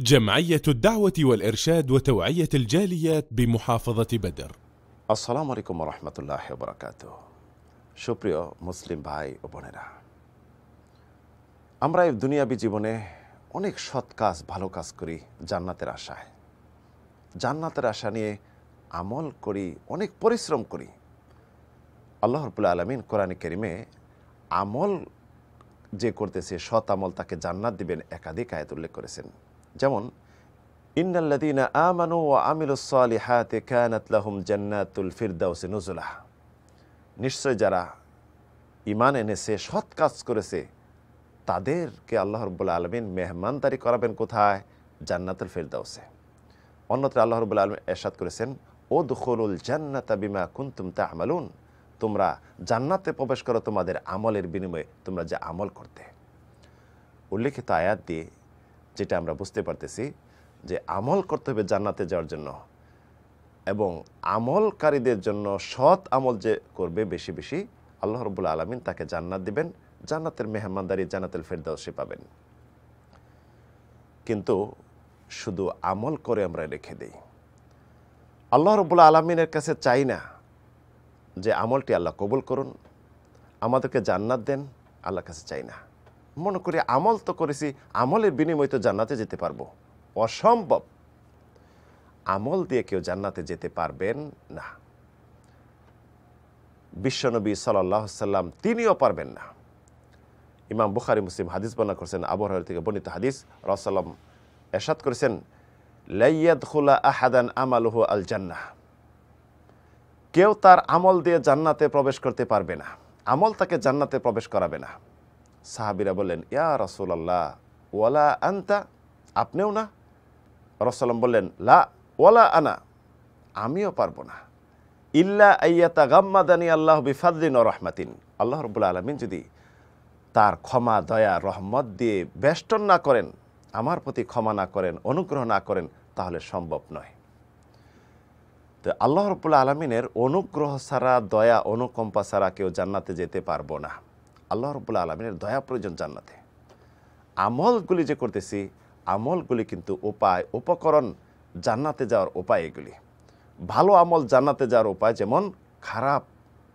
جمعية الدعوة والإرشاد وتوعية الجاليات بمحافظة بدر আসসালামু আলাইকুম রহমতুল্লাহ বরাকাত সুপ্রিয় মুসলিম ভাই ও বোনেরা আমরা এই দুনিয়াবী জীবনে অনেক সৎ কাজ ভালো কাজ করি জান্নাতের আশায় জান্নাতের আশা নিয়ে আমল করি অনেক পরিশ্রম করি আল্লাহ রবুল্লা আলমিন কোরআন কেরিমে আমল যে করতেছে সৎ আমল তাকে জান্নাত দিবেন একাধিক আয়াত উল্লেখ করেছেন যেমন আমানু কানাত জান্নাতুল ফিরদাউসি নিশ্চয় যারা ইমান এনেছে, সৎ কাজ করেছে, তাদেরকে আল্লাহ রাব্বুল আলমিন মেহমানদারি করাবেন কোথায়? জান্নাতুল ফিরদাউসে। অন্যত্র আল্লাহ রাব্বুল আলামিন এরশাদ করেছেন, উদখুলুল জান্নাতা বিমা কুনতুম তা'মালুন। তোমরা জান্নাতে প্রবেশ করো তোমাদের আমলের বিনিময়ে তোমরা যে আমল করতে। উল্লেখিত আয়াত দিয়ে যেটা আমরা বুঝতে পারতেছি যে আমল করতে হবে জান্নাতে যাওয়ার জন্য। এবং আমলকারীদের জন্য সৎ আমল যে করবে বেশি বেশি আল্লাহ রবুল আলমিন তাকে জান্নাত দিবেন, জান্নাতের মেহমানদারি, জান্নাতের ফেরদাউসে পাবেন। কিন্তু শুধু আমল করে আমরা রেখে দিই। আল্লাহ রবুল আলমিনের কাছে চাই না যে আমলটি আল্লাহ কবুল করুন, আমাদেরকে জান্নাত দেন, আল্লাহর কাছে চাই না। মনে করি আমল তো করেছি, আমলের বিনিময়ে তো জান্নাতে যেতে পারব। অসম্ভব। আমল দিয়ে কেউ জান্নাতে যেতে পারবেন না। বিশ্বনবী সাল্লাহ সাল্লাম তিনিও পারবেন না। ইমাম বুখারি, মুসলিম হাদিস বর্ণনা করছেন আবহাওয়ার থেকে বর্ণিত হাদিস রসাল্লাম এরশাদ করেছেন লাইয়াদ খুলা আহাদান আমালুহ আল জান্নাহ কেউ তার আমল দিয়ে জান্নাতে প্রবেশ করতে পারবে না। আমল তাকে জান্নাতে প্রবেশ করাবে না। সাহাবিরা বললেন, ইয়া রসুল্লাহ ওয়ালা আন্তা? আপনিও না? রসলাম বললেন, লা, ওয়ালা আনা, আমিও পারব না। ইল্লা আইয়াতা গাম্মাদানি আল্লাহ বিফাদ্দিন ও রহমাতিন। আল্লাহ রবুল্লা আলমিন যদি তার ক্ষমা, দয়া, রহমত দিয়ে বেষ্টন না করেন, আমার প্রতি ক্ষমা না করেন, অনুগ্রহ না করেন, তাহলে সম্ভব নয়। তো আল্লাহ রবুল্লা আলমিনের অনুগ্রহ ছাড়া, দয়া, অনুকম্পা ছাড়া কেউ জান্নাতে যেতে পারব না। আল্লাহ রবুল্লা আলমিনের দয়া প্রয়োজন জান্নাতে। আমলগুলি যে করতেছি, আমলগুলি কিন্তু উপায়, উপকরণ জান্নাতে যাওয়ার উপায় এগুলি। ভালো আমল জান্নাতে যাওয়ার উপায় যেমন খারাপ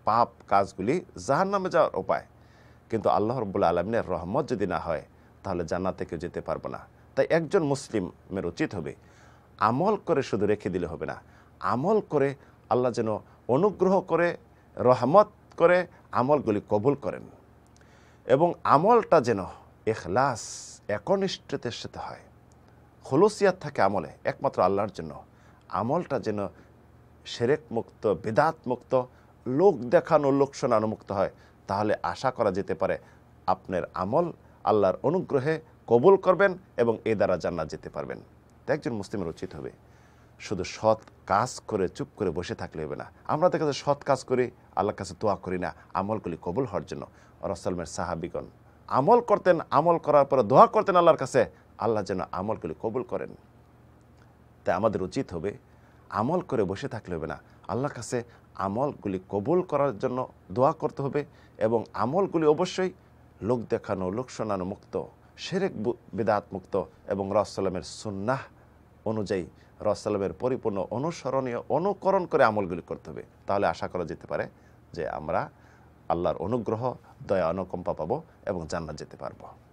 পাপ কাজগুলি জাহান নামে যাওয়ার উপায়। কিন্তু আল্লাহ রবুল্লা আলমিনের রহমত যদি না হয়, তাহলে জান্নাতে কেউ যেতে পারব না। তাই একজন মুসলিমের উচিত হবে, আমল করে শুধু রেখে দিলে হবে না। আমল করে আল্লাহ যেন অনুগ্রহ করে, রহমত করে আমলগুলি কবুল করেন। এবং আমলটা যেন এখলাস, একনিষ্ঠতার সাথে হয়। খলুসিয়াত থাকে আমলে, একমাত্র আল্লাহর জন্য। আমলটা যেন সেরেক মুক্ত বেদাত মুক্ত লোক দেখানো, লোক শোনানো মুক্ত হয়, তাহলে আশা করা যেতে পারে আপনার আমল আল্লাহর অনুগ্রহে কবুল করবেন এবং এ দ্বারা জান্নাত যেতে পারবেন। তো একজন মুসলিমের উচিত হবে। শুধু সৎ কাজ করে, চুপ করে বসে থাকলে হবে না। আমরা দেখা যায় সৎ কাজ করি, আল্লাহর কাছে দোয়া করি না আমলগুলি কবুল হওয়ার জন্য। রসলমের সাহাবিগণ আমল করতেন, আমল করার পরে দোয়া করতেন আল্লাহর কাছে, আল্লাহ যেন আমলগুলি কবুল করেন। তাই আমাদের উচিত হবে আমল করে বসে থাকলে হবে না। আল্লাহর কাছে আমলগুলি কবুল করার জন্য দোয়া করতে হবে এবং আমলগুলি অবশ্যই লোক দেখানো, লোক শোনানো মুক্ত, সেরেক বেদাত মুক্ত এবং রসলামের সুন্নাহ অনুযায়ী রসালামের পরিপূর্ণ অনুসরণীয়, অনুকরণ করে আমলগুলি করতে হবে। তাহলে আশা করা যেতে পারে যে আমরা আল্লাহর অনুগ্রহ, দয়া, অনুকম্পা পাবো এবং জান্নাত যেতে পারব।